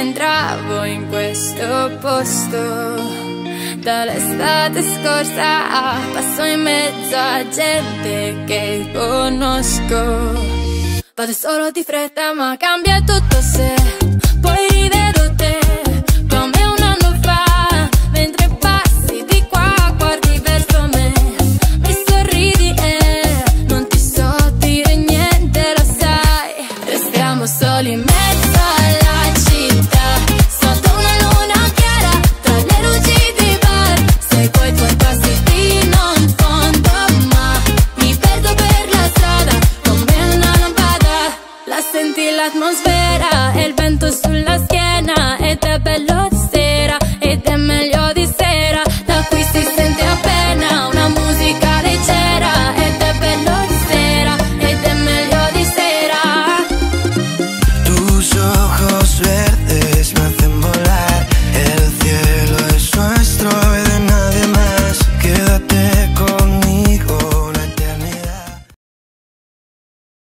entravo in questo posto. Dall'estate scorsa passo in mezzo a gente che conosco. Vado solo di fretta ma cambia tutto se poi rivedo te. Come un anno fa mentre passi di qua guardi verso me Mi sorridi e non ti so dire niente lo sai. Restiamo soli in mezzo alla atmosfera